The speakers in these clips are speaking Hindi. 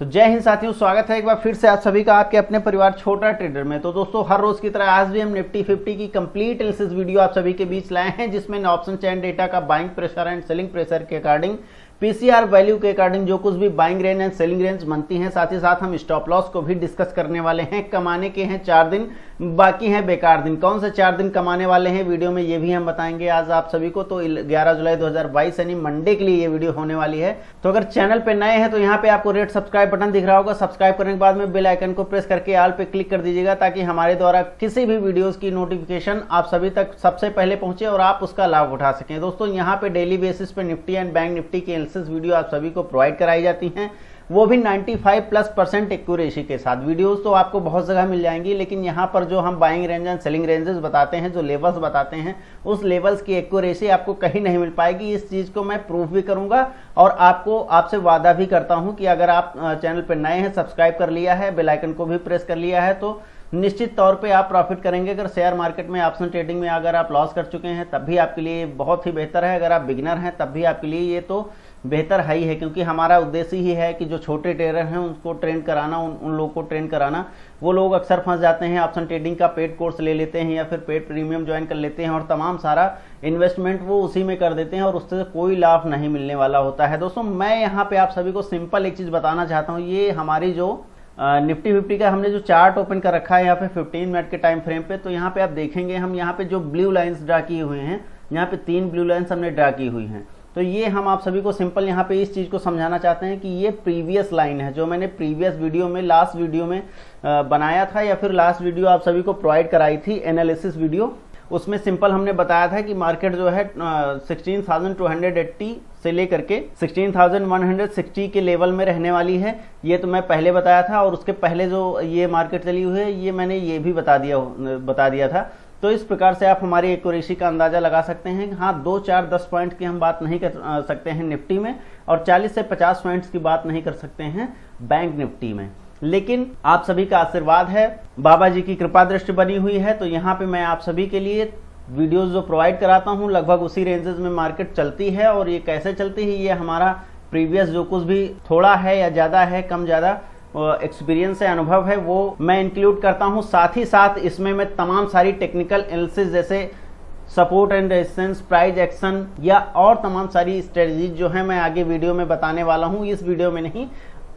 तो जय हिंद साथियों, स्वागत है एक बार फिर से आप सभी का आपके अपने परिवार छोटा ट्रेडर में। तो दोस्तों, हर रोज की तरह आज भी हम निफ्टी 50 की कंप्लीट एनालिसिस वीडियो आप सभी के बीच लाए हैं, जिसमें ऑप्शन चैन डेटा का buying pressure and selling pressure के अकॉर्डिंग पीसीआर वैल्यू के अकॉर्डिंग जो कुछ भी buying range and selling range बनती है। साथ ही साथ हम स्टॉप लॉस को भी डिस्कस करने वाले हैं। कमाने के हैं चार दिन बाकी हैं बेकार दिन। कौन से चार दिन कमाने वाले हैं? वीडियो में ये भी हम बताएँगे आज आप सभी को। तो 11 जुलाई 2022 यानी मंडे के लिए ये वीडियो होने वाली है। तो अगर चैनल पे नए हैं तो यहाँ पे आपको रेड सब्सक्राइब बटन दिख रहा होगा। सब्सक्राइब करने के बाद में बेल आइकन को प्रेस करके आल पे क्लिक कर दीजिएगा, ताकि हमारे द्वारा किसी भी वीडियो की नोटिफिकेशन आप सभी तक सबसे पहले पहुँचे और आप उसका लाभ उठा सकें। दोस्तों, यहाँ पे डेली बेसिस पे निफ्टी एंड बैंक निफ्टी की एनालिसिस वीडियो आप सभी को प्रोवाइड कराई जाती हैं। वो भी 95 प्लस परसेंट एक्यूरेसी के साथ। वीडियोस तो आपको बहुत जगह मिल जाएँगी, लेकिन यहाँ पर जो हम buying range and selling ranges बताते हैं, जो लेवल्स बताते हैं, उस लेवल्स की एक्यूरेसी आपको कहीं नहीं मिल पाएगी। इस चीज़ को मैं प्रूफ भी करूँगा और आपको, आपसे वादा भी करता हूँ कि अगर आप चैनल पर नए हैं सब्सक्राइब कर लिया है बेलाइकन को भी प्रेस कर लिया है तो निश्चित तौर पे आप प्रॉफिट करेंगे। अगर शेयर मार्केट में ऑप्शन ट्रेडिंग में अगर आप लॉस कर चुके हैं, तब भी आपके लिए बहुत ही बेहतर है। अगर आप बिगिनर हैं, तब भी आपके लिए ये तो बेहतर है ही है क्योंकि हमारा उद्देश्य ही है कि जो छोटे ट्रेडर हैं उनको ट्रेन कराना उन, उन लोगों को ट्रेन कराना। वो लोग अक्सर फंस जाते हैं ऑप्शन ट्रेडिंग का पेड कोर्स ले लेते हैं या फिर पेड प्रीमियम ज्वाइन कर लेते हैं और तमाम सारा इन्वेस्टमेंट वो उसी में कर देते हैं और उससे कोई लाभ नहीं मिलने वाला होता है। दोस्तों मैं यहाँ पे आप सभी को सिंपल एक चीज़ बताना चाहता हूँ। ये हमारी जो निफ्टी फिफ्टी का हमने जो चार्ट ओपन कर रखा है यहाँ पे 15 मिनट के टाइम फ्रेम पे तो यहाँ पे आप देखेंगे हम यहाँ पे जो ब्लू लाइंस ड्रा किए हुए हैं यहाँ पे तीन ब्लू लाइंस हमने ड्रा की हुई हैं। तो ये हम आप सभी को सिंपल यहाँ पे इस चीज़ को समझाना चाहते हैं कि ये प्रीवियस लाइन है, जो मैंने प्रीवियस वीडियो में, लास्ट वीडियो में बनाया था या फिर लास्ट वीडियो आप सभी को प्रोवाइड कराई थी, एनालिसिस वीडियो। उसमें सिंपल हमने बताया था कि मार्केट जो है sixteen thousand two hundred eighty से लेकर के sixteen thousand one hundred sixty के लेवल में रहने वाली है। ये तो मैं पहले बताया था और उसके पहले जो ये मार्केट चली हुई है, ये मैंने ये भी बता दिया बता दिया था। तो इस प्रकार से आप हमारी एक्यूरेसी का अंदाज़ा लगा सकते हैं हाँ दो चार दस पॉइंट की हम बात नहीं कर सकते हैं निफ्टी में और 40 से 50 पॉइंट्स की बात नहीं कर सकते हैं बैंक निफ्टी में। लेकिन आप सभी का आशीर्वाद है, बाबा जी की कृपा दृष्टि बनी हुई है तो यहाँ पे मैं आप सभी के लिए वीडियोस जो प्रोवाइड कराता हूँ, लगभग उसी रेंजेस में मार्केट चलती है और ये कैसे चलती है, ये हमारा प्रीवियस जो कुछ भी थोड़ा है या ज़्यादा है, कम ज़्यादा एक्सपीरियंस है, अनुभव है, वो मैं इंक्लूड करता हूँ। साथ ही साथ इसमें मैं तमाम सारी टेक्निकल एनालिसिस जैसे support and resistance price action या और तमाम सारी स्ट्रेटजीज जो है मैं आगे वीडियो में बताने वाला हूँ। इस वीडियो में नहीं,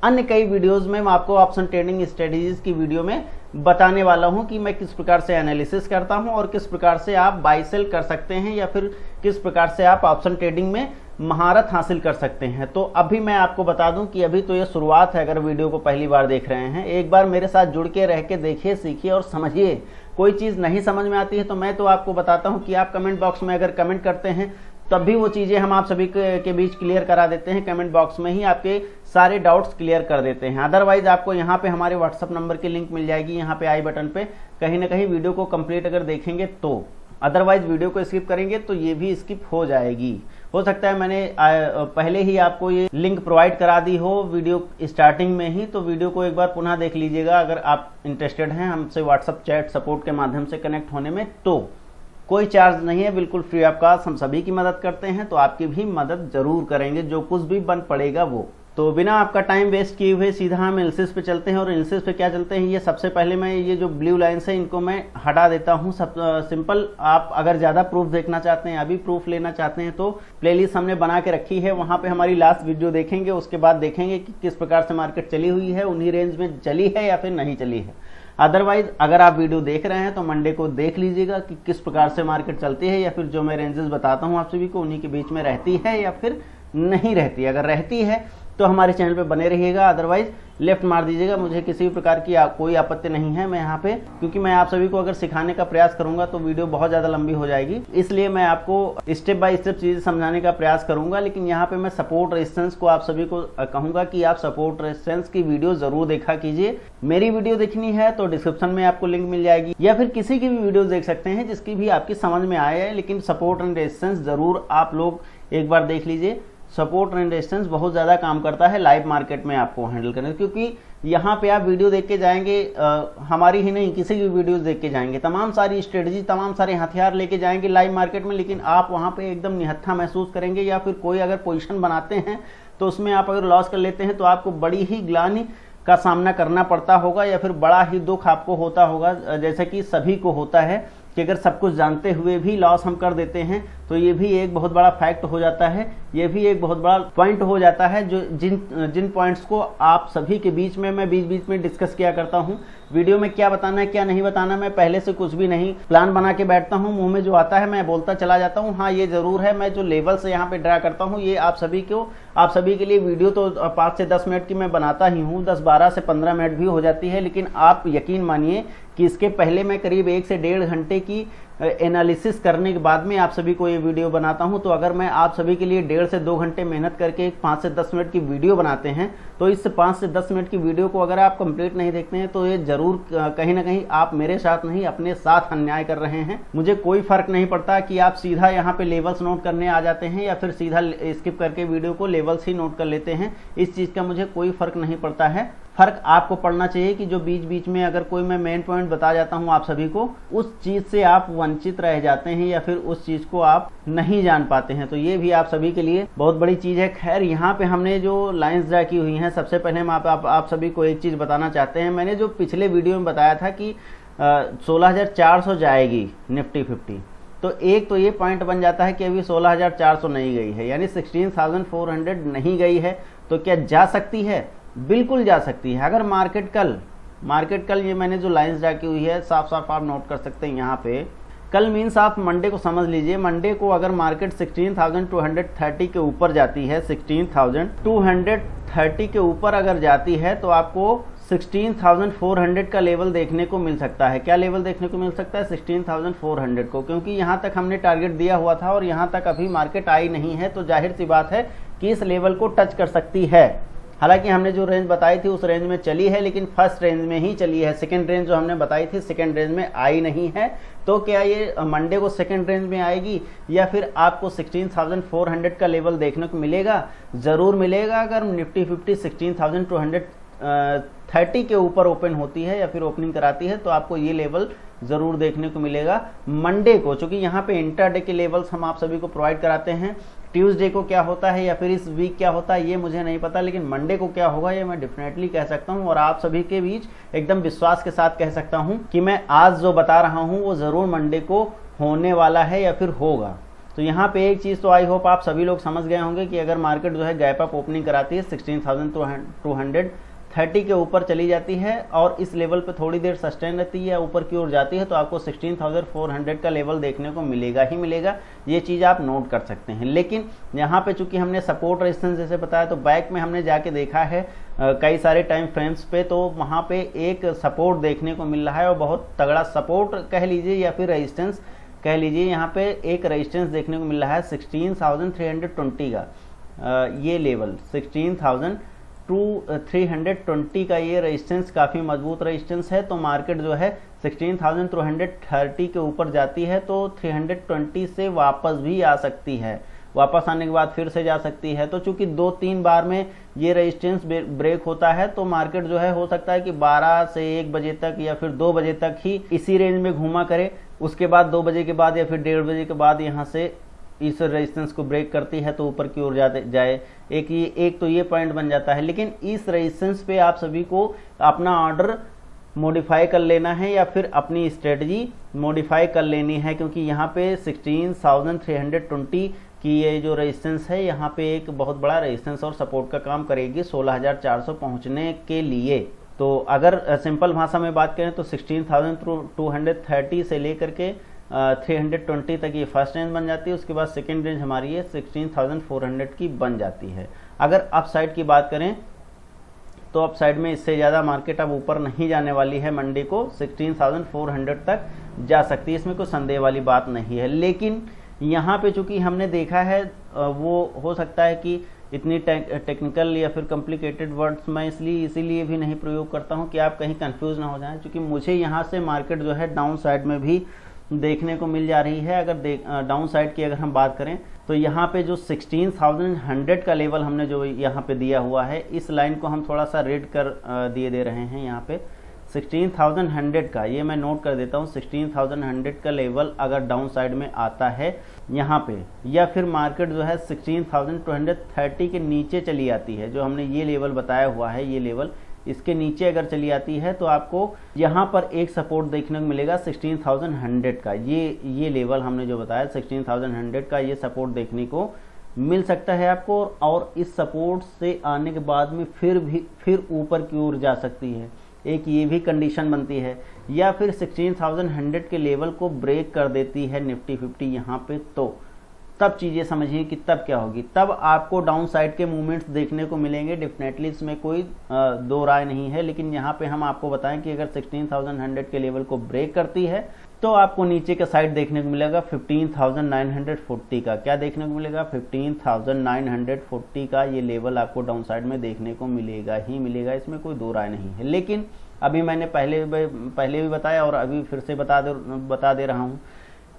अन्य कई वीडियोस में मैं आपको ऑप्शन ट्रेडिंग स्ट्रेटजीज की वीडियो में बताने वाला हूँ कि मैं किस प्रकार से एनालिसिस करता हूँ और किस प्रकार से आप बाई सेल कर सकते हैं या फिर किस प्रकार से आप ऑप्शन ट्रेडिंग में महारत हासिल कर सकते हैं। तो अभी मैं आपको बता दूँ कि अभी तो ये शुरुआत है, अगर वीडियो को पहली बार देख रहे हैं। एक बार मेरे साथ जुड़ के रह के देखिए, सीखिए और समझिए। कोई चीज़ नहीं समझ में आती है तो मैं तो आपको बताता हूँ कि आप कमेंट बॉक्स में अगर कमेंट करते हैं, तब भी वो चीज़ें हम आप सभी के बीच क्लियर करा देते हैं। कमेंट बॉक्स में ही आपके सारे डाउट्स क्लियर कर देते हैं। अदरवाइज़ आपको यहाँ पे हमारे व्हाट्सअप नंबर की लिंक मिल जाएगी, यहाँ पे आई बटन पे। कहीं ना कहीं वीडियो को कंप्लीट अगर देखेंगे तो। अदरवाइज़ वीडियो को स्किप करेंगे तो ये भी स्किप हो जाएगी। हो सकता है मैंने पहले ही आपको ये लिंक प्रोवाइड करा दी हो वीडियो स्टार्टिंग में ही तो वीडियो को एक बार पुनः देख लीजिएगा। अगर आप इंटरेस्टेड हैं हमसे व्हाट्सअप चैट सपोर्ट के माध्यम से कनेक्ट होने में तो कोई चार्ज नहीं है, बिल्कुल फ्री कॉस्ट हम सभी की मदद करते हैं तो आपकी भी मदद ज़रूर करेंगे, जो कुछ भी बन पड़ेगा वो। तो बिना आपका टाइम वेस्ट किए हुए सीधा हम एलिसिस पे चलते हैं और एलिसिस पे क्या चलते हैं, ये सबसे पहले मैं ये जो ब्लू लाइन्स है, इनको मैं हटा देता हूँ। सब सिंपल आप अगर ज़्यादा प्रूफ देखना चाहते हैं, अभी प्रूफ लेना चाहते हैं तो प्लेलिस्ट हमने बना के रखी है। वहाँ पे हमारी लास्ट वीडियो देखेंगे, उसके बाद देखेंगे कि किस प्रकार से मार्केट चली हुई है, उन्हीं रेंज में चली है या फिर नहीं चली है। अदरवाइज़ अगर आप वीडियो देख रहे हैं तो मंडे को देख लीजिएगा कि किस प्रकार से मार्केट चलती है या फिर जो मैं रेंजेस बताता हूँ आप सभी को, उन्हीं के बीच में रहती है या फिर नहीं रहती अगर रहती है तो हमारे चैनल पे बने रहिएगा अदरवाइज़ लेफ़्ट मार दीजिएगा। मुझे किसी भी प्रकार की आ, कोई आपत्ति नहीं है मैं यहाँ पे क्योंकि मैं आप सभी को अगर सिखाने का प्रयास करूँगा तो वीडियो बहुत ज़्यादा लंबी हो जाएगी। इसलिए मैं आपको स्टेप बाय स्टेप चीज़ें समझाने का प्रयास करूँगा लेकिन यहाँ पे मैं सपोर्ट रेजिस्टेंस को आप सभी को कहूँगा कि आप सपोर्ट रेजिस्टेंस की वीडियो ज़रूर देखा कीजिए। मेरी वीडियो देखनी है तो डिस्क्रिप्शन में आपको लिंक मिल जाएगी या फिर किसी की भी वीडियो देख सकते हैं जिसकी भी आपकी समझ में आए लेकिन सपोर्ट एंड रेजिस्टेंस ज़रूर आप लोग एक बार देख लीजिए। सपोर्ट एंड रेजिस्टेंस बहुत ज़्यादा काम करता है लाइव मार्केट में आपको हैंडल करने क्योंकि यहाँ पे आप वीडियो देख के जाएँगे आ, हमारी ही नहीं किसी की वीडियोस देख के जाएँगे। तमाम सारी स्ट्रेटजी तमाम सारे हथियार लेके जाएँगे लाइव मार्केट में लेकिन आप वहाँ पे एकदम निहत्था महसूस करेंगे या फिर कोई अगर पोजिशन बनाते हैं तो उसमें आप अगर लॉस कर लेते हैं तो आपको बड़ी ही ग्लानी का सामना करना पड़ता होगा या फिर बड़ा ही दुख आपको होता होगा जैसे कि सभी को होता है। कि अगर सब कुछ जानते हुए भी लॉस हम कर देते हैं तो ये भी एक बहुत बड़ा फैक्ट हो जाता है। ये भी एक बहुत बड़ा पॉइंट हो जाता है जो जिन जिन पॉइंट्स को आप सभी के बीच में, मैं बीच बीच में डिस्कस किया करता हूँ। वीडियो में क्या बताना है, क्या नहीं बताना मैं पहले से कुछ भी नहीं प्लान बना के बैठता हूँ। मुँह में जो आता है, मैं बोलता चला जाता हूँ। हाँ ये ज़रूर है, मैं जो लेवल से यहाँ पे ड्रा करता हूँ, ये आप सभी को, आप सभी के लिए वीडियो तो पाँच से दस मिनट की मैं बनाता ही हूँ। दस बारह से पंद्रह मिनट भी हो जाती है, लेकिन आप यकीन मानिए कि इसके पहले मैं करीब एक से डेढ़ घंटे की एनालिसिस करने के बाद में आप सभी को ये वीडियो बनाता हूँ। तो अगर मैं आप सभी के लिए डेढ़ से दो घंटे मेहनत करके एक पाँच से दस मिनट की वीडियो बनाते हैं तो इस पाँच से दस मिनट की वीडियो को अगर आप कंप्लीट नहीं देखते हैं तो ये ज़रूर कहीं ना कहीं आप मेरे साथ नहीं, अपने साथ अन्याय कर रहे हैं। मुझे कोई फ़र्क नहीं पड़ता कि आप सीधा यहाँ पे लेवल्स नोट करने आ जाते हैं या फिर सीधा स्किप करके वीडियो को लेवल्स ही नोट कर लेते हैं। इस चीज़ का मुझे कोई फ़र्क नहीं पड़ता है। फ़र्क आपको पड़ना चाहिए कि जो बीच बीच में अगर कोई मैं मेन पॉइंट बता जाता हूँ आप सभी को उस चीज़ से आप वंचित रह जाते हैं या फिर उस चीज़ को आप नहीं जान पाते हैं। तो ये भी आप सभी के लिए बहुत बड़ी चीज़ है। खैर यहाँ पे हमने जो लाइंस ड्रा की हुई हैं सबसे पहले हम आप, आप, आप सभी को एक चीज़ बताना चाहते हैं। मैंने जो पिछले वीडियो में बताया था कि सोलह जाएगी निफ्टी फिफ्टी। तो एक तो ये पॉइंट बन जाता है कि अभी 16,400 नहीं गई है यानी 16,400 नहीं गई है। तो क्या जा सकती है? बिल्कुल जा सकती है। अगर मार्केट कल मार्केट कल ये मैंने जो लाइंस ड्रा की हुई है साफ़ साफ़ आप नोट कर सकते हैं यहाँ पे। कल मीन्स आप मंडे को समझ लीजिए मंडे को अगर मार्केट 16,230 के ऊपर जाती है 16,230 के ऊपर अगर जाती है तो आपको 16,400 का लेवल देखने को मिल सकता है। क्या लेवल देखने को मिल सकता है? 16,400 को क्योंकि यहाँ तक हमने टारगेट दिया हुआ था और यहाँ तक अभी मार्केट आई नहीं है तो ज़ाहिर सी बात है कि इस लेवल को टच कर सकती है। हालाँकि हमने जो रेंज बताई थी उस रेंज में चली है लेकिन फ़र्स्ट रेंज में ही चली है। सेकंड रेंज जो हमने बताई थी सेकंड रेंज में आई नहीं है। तो क्या ये मंडे को सेकंड रेंज में आएगी या फिर आपको 16,400 का लेवल देखने को मिलेगा? ज़रूर मिलेगा अगर निफ्टी फिफ्टी सिक्सटीन थर्टी के ऊपर ओपन होती है या फिर ओपनिंग कराती है तो आपको ये लेवल ज़रूर देखने को मिलेगा। मंडे को चूँकि यहाँ पे इंटरडे के लेवल्स हम आप सभी को प्रोवाइड कराते हैं ट्यूसडे को क्या होता है या फिर इस वीक क्या होता है, ये मुझे नहीं पता, लेकिन मंडे को क्या होगा, ये मैं डेफिनेटली कह सकता हूँ, और आप सभी के बीच एकदम विश्वास के साथ कह सकता हूँ कि मैं आज जो बता रहा हूँ, वो ज़रूर मंडे को होने वाला है या फिर होगा। तो यहाँ पे एक चीज़ तो आई होप आप सभी लोग समझ गए होंगे कि अगर मार्केट जो है गैप अप ओपनिंग कराती है sixteen thousand two hundred thirty के ऊपर चली जाती है और इस लेवल पे थोड़ी देर सस्टेन रहती है ऊपर की ओर जाती है तो आपको 16,400 का लेवल देखने को मिलेगा ही मिलेगा। ये चीज़ आप नोट कर सकते हैं। लेकिन यहाँ पे चूँकि हमने सपोर्ट रेजिस्टेंस जैसे बताया तो बैक में हमने जाके देखा है कई सारे टाइम फ्रेम्स पे तो वहाँ पे एक सपोर्ट देखने को मिल रहा है और बहुत तगड़ा सपोर्ट कह लीजिए या फिर रजिस्टेंस कह लीजिए यहाँ पे एक रजिस्टेंस देखने को मिल रहा है सिक्सटीन का। ये level sixteen two three hundred twenty का ये रेजिस्टेंस काफ़ी मज़बूत रेजिस्टेंस है तो मार्केट जो है sixteen thousand two hundred thirty के ऊपर जाती है तो थ्री हंड्रेड ट्वेंटी से वापस भी आ सकती है। वापस आने के बाद फिर से जा सकती है। तो चूँकि दो तीन बार में ये रेजिस्टेंस ब्रेक होता है तो मार्केट जो है हो सकता है कि 12 से 1 बजे तक या फिर 2 बजे तक ही इसी रेंज में घूमा करे। उसके बाद 2 बजे के बाद या फिर डेढ़ बजे के बाद यहाँ से इस रेजिस्टेंस को ब्रेक करती है तो ऊपर की ओर जाते जाए। एक ये एक तो ये पॉइंट बन जाता है। लेकिन इस रेजिस्टेंस पे आप सभी को अपना ऑर्डर मॉडिफाई कर लेना है या फिर अपनी स्ट्रेटजी मॉडिफाई कर लेनी है क्योंकि यहाँ पे 16,320 की ये जो रेजिस्टेंस है यहाँ पे एक बहुत बड़ा रेजिस्टेंस और सपोर्ट का काम करेगी 16,400 पहुँचने के लिए। तो अगर सिंपल भाषा में बात करें तो 16,230 से लेकर के थ्री हंड्रेड ट्वेंटी तक ये फ़र्स्ट रेंज बन जाती है, उसके बाद सेकेंड रेंज हमारी है सिक्सटीन थाउज़ेंड फोर हंड्रेड की बन जाती है। अगर अप साइड की बात करें तो अप साइड में इससे ज़्यादा मार्केट अब ऊपर नहीं जाने वाली है, मंडे को सिक्सटीन थाउज़ेंड फोर हंड्रेड तक जा सकती है, इसमें कोई संदेह वाली बात नहीं है। लेकिन यहाँ पे चूँकि हमने देखा है वो हो सकता है कि इतनी टेक्निकल या फिर कॉम्प्लिकेटेड वर्ड्स मैं इसलिए, इसीलिए भी नहीं प्रयोग करता हूँ कि आप कहीं कंफ्यूज ना हो जाएँ, क्योंकि मुझे यहाँ से मार्केट जो है डाउन साइड में भी देखने को मिल जा रही है। अगर डाउन साइड की अगर हम बात करें तो यहाँ पे जो 16,100 का लेवल हमने जो यहाँ पे दिया हुआ है इस लाइन को हम थोड़ा सा रेड कर दिए दे रहे हैं यहाँ पे। 16,100 का ये मैं नोट कर देता हूँ 16,100 का लेवल अगर डाउन साइड में आता है यहाँ पे या फिर मार्केट जो है 16,230 के नीचे चली आती है जो हमने ये लेवल बताया हुआ है ये लेवल इसके नीचे अगर चली आती है तो आपको यहाँ पर एक सपोर्ट देखने को मिलेगा 16,100 का। ये ये लेवल हमने जो बताया 16,100 का ये सपोर्ट देखने को मिल सकता है आपको और इस सपोर्ट से आने के बाद में फिर भी फिर ऊपर की ओर जा सकती है। एक ये भी कंडीशन बनती है। या फिर 16,100 के लेवल को ब्रेक कर देती है निफ्टी फिफ्टी यहाँ पे तो। तब चीज़ें समझिए कि तब क्या होगी। तब आपको डाउन साइड के मूवमेंट्स देखने को मिलेंगे। डेफिनेटली इसमें कोई दो राय नहीं है लेकिन यहाँ पे हम आपको बताएँ कि अगर 16,100 के लेवल को ब्रेक करती है तो आपको नीचे का साइड देखने को मिलेगा 15,940 का। क्या देखने को मिलेगा? 15,940 का ये लेवल आपको डाउन साइड में देखने को मिलेगा ही मिलेगा इसमें कोई दो राय नहीं है। लेकिन अभी मैंने पहले पहले भी बताया और अभी फिर से बता दे बता दे रहा हूँ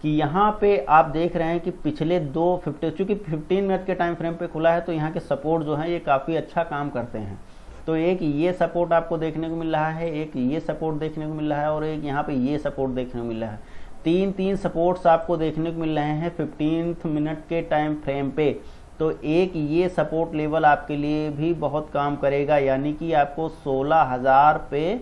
कि यहाँ पे आप देख रहे हैं कि पिछले दो फिफ्टी चूँकि 15 मिनट के टाइम फ्रेम पे खुला है तो यहाँ के सपोर्ट जो है, ये काफ़ी अच्छा काम करते हैं। तो एक ये सपोर्ट आपको देखने को मिल रहा है, एक ये सपोर्ट देखने को मिल रहा है, और एक यहाँ पे ये सपोर्ट देखने को मिल रहा है। तीन तीन सपोर्ट्स आपको देखने को मिल रहे हैं फिफ्टीन मिनट के टाइम फ्रेम पे। तो एक ये सपोर्ट लेवल आपके लिए भी बहुत काम करेगा, यानी कि आपको सोलह हज़ार पे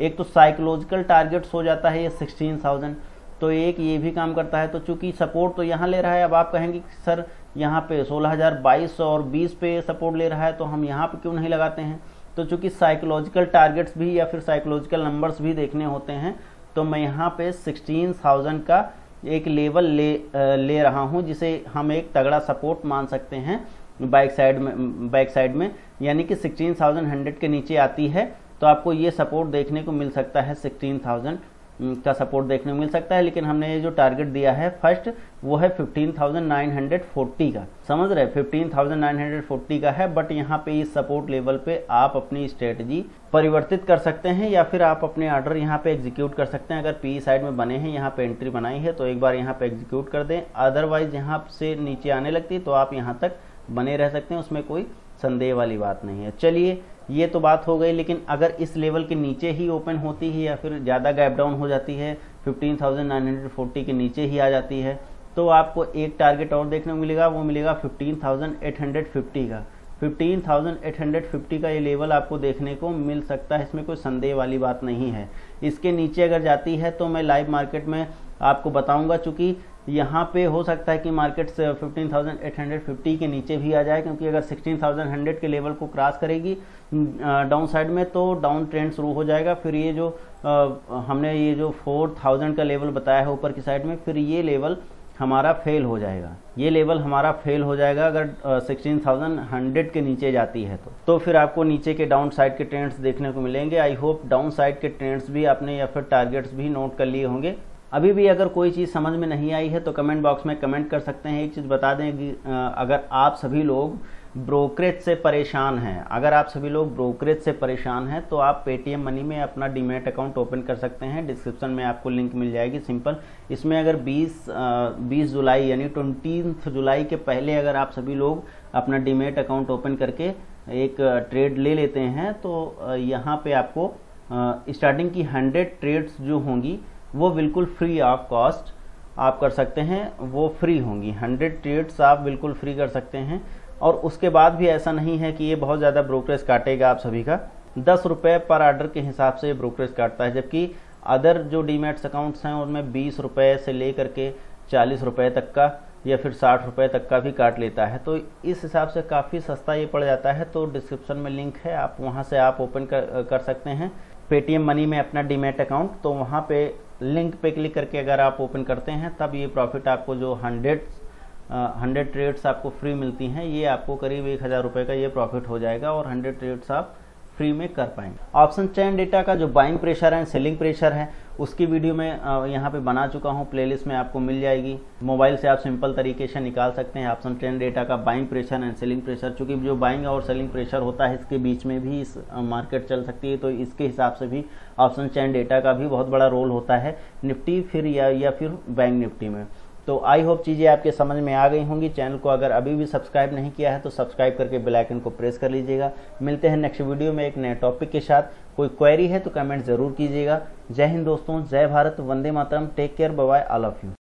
एक तो साइकोलॉजिकल टारगेट्स हो जाता है ये सिक्सटीन थाउज़ेंड तो एक ये भी काम करता है तो चूँकि सपोर्ट तो यहाँ ले रहा है, अब आप कहेंगे कि, सर, यहाँ पे सोलह हज़ार बाईस और बीस पे सपोर्ट ले रहा है तो हम यहाँ पे क्यों नहीं लगाते हैं? तो चूँकि साइकोलॉजिकल टारगेट्स भी या फिर साइकोलॉजिकल नंबर्स भी देखने होते हैं तो मैं यहाँ पे सिक्सटीन थाउज़ेंड का एक लेवल ले ले रहा हूँ, जिसे हम एक तगड़ा सपोर्ट मान सकते हैं बैक साइड में बैक साइड में। यानी कि सिक्सटीन थाउज़ेंड हंड्रेड के नीचे आती है तो आपको ये सपोर्ट देखने को मिल सकता है सिक्सटीन थाउज़ेंड का सपोर्ट देखने को मिल सकता है लेकिन हमने जो टारगेट दिया है फ़र्स्ट वो है 15,940 का। समझ रहे 15,940 का है बट यहाँ पे इस सपोर्ट लेवल पे आप अपनी स्ट्रेटजी परिवर्तित कर सकते हैं या फिर आप अपने ऑर्डर यहाँ पे एग्जीक्यूट कर सकते हैं। अगर पी साइड में बने हैं यहाँ पे एंट्री बनाई है तो एक बार यहाँ पे एग्जीक्यूट कर दें। अदरवाइज़ यहाँ से नीचे आने लगती तो आप यहाँ तक बने रह सकते हैं उसमें कोई संदेह वाली बात नहीं है। चलिए ये तो बात हो गई लेकिन अगर इस लेवल के नीचे ही ओपन होती है या फिर ज़्यादा गैप डाउन हो जाती है 15,940 के नीचे ही आ जाती है तो आपको एक टारगेट और देखने को मिलेगा वो मिलेगा 15,850 का। 15,850 का ये लेवल आपको देखने को मिल सकता है इसमें कोई संदेह वाली बात नहीं है। इसके नीचे अगर जाती है तो मैं लाइव मार्केट में आपको बताऊँगा चूँकि यहाँ पे हो सकता है कि मार्केट से 15,850 के नीचे भी आ जाए क्योंकि अगर 16,100 के लेवल को क्रॉस करेगी डाउन साइड में तो डाउन ट्रेंड शुरू हो जाएगा। फिर ये जो आ, हमने ये जो 4,000 का लेवल बताया है ऊपर की साइड में फिर ये लेवल हमारा फेल हो जाएगा। ये लेवल हमारा फेल हो जाएगा अगर सिक्सटीन थाउज़ेंड हंड्रेड के नीचे जाती है तो। तो फिर आपको नीचे के डाउन साइड के ट्रेंड्स देखने को मिलेंगे। आई होप डाउन साइड के ट्रेंड्स भी आपने या फिर टारगेट्स भी नोट कर लिए होंगे। अभी भी अगर कोई चीज़ समझ में नहीं आई है तो कमेंट बॉक्स में कमेंट कर सकते हैं। एक चीज़ बता दें कि अगर आप सभी लोग ब्रोकरेज से परेशान हैं, अगर आप सभी लोग ब्रोकरेज से परेशान हैं तो आप पेटीएम मनी में अपना डीमेट अकाउंट ओपन कर सकते हैं। डिस्क्रिप्शन में आपको लिंक मिल जाएगी सिंपल इसमें अगर 20 20 जुलाई यानी ट्वेंटी जुलाई के पहले अगर आप सभी लोग अपना डीमेट अकाउंट ओपन करके एक ट्रेड ले लेते हैं तो यहाँ पे आपको स्टार्टिंग की हंड्रेड ट्रेड्स जो होंगी वो बिल्कुल फ्री ऑफ़ कॉस्ट आप कर सकते हैं वो फ्री होंगी। हंड्रेड ट्रेड्स आप बिल्कुल फ्री कर सकते हैं। और उसके बाद भी ऐसा नहीं है कि ये बहुत ज़्यादा ब्रोकरेज काटेगा आप सभी का। दस रुपये पर आर्डर के हिसाब से ब्रोकरेज काटता है जबकि अदर जो डीमेट्स अकाउंट्स हैं उनमें बीस रुपये से लेकर के चालीस रुपये तक का या फिर साठ रुपये तक का भी काट लेता है। तो इस हिसाब से काफ़ी सस्ता ये पड़ जाता है। तो डिस्क्रिप्शन में लिंक है आप वहाँ से आप ओपन कर, कर सकते हैं। पेटीएम मनी में अपना डीमेट अकाउंट तो वहाँ पे लिंक पे क्लिक करके अगर आप ओपन करते हैं, तब ये प्रॉफिट आपको जो हंड्रेड हंड्रेड ट्रेड्स आपको फ्री मिलती हैं, ये आपको करीब एक हज़ार रुपये का ये प्रॉफिट हो जाएगा और हंड्रेड ट्रेड्स आप फ्री में कर पाएँगे। ऑप्शन चैन डेटा का जो बाइंग प्रेशर है सेलिंग प्रेशर है उसकी वीडियो में यहाँ पे बना चुका हूँ। प्लेलिस्ट में आपको मिल जाएगी। मोबाइल से आप सिंपल तरीके से निकाल सकते हैं। ऑप्शन चैन डेटा का buying pressure and selling pressure चूँकि जो बाइंग और सेलिंग प्रेशर होता है इसके बीच में भी इस मार्केट चल सकती है। तो इसके हिसाब से भी ऑप्शन चैन डेटा का भी बहुत बड़ा रोल होता है। निफ्टी फिर या, या फिर बैंक निफ्टी में। तो आई होप चीज़ें आपके समझ में आ गई होंगी। चैनल को अगर अभी भी सब्सक्राइब नहीं किया है तो सब्सक्राइब करके बेल आइकन को प्रेस कर लीजिएगा। मिलते हैं नेक्स्ट वीडियो में एक नए टॉपिक के साथ। कोई क्वेरी है तो कमेंट ज़रूर कीजिएगा। जय हिंद दोस्तों, जय भारत, वंदे मातरम। Take care bye all of you.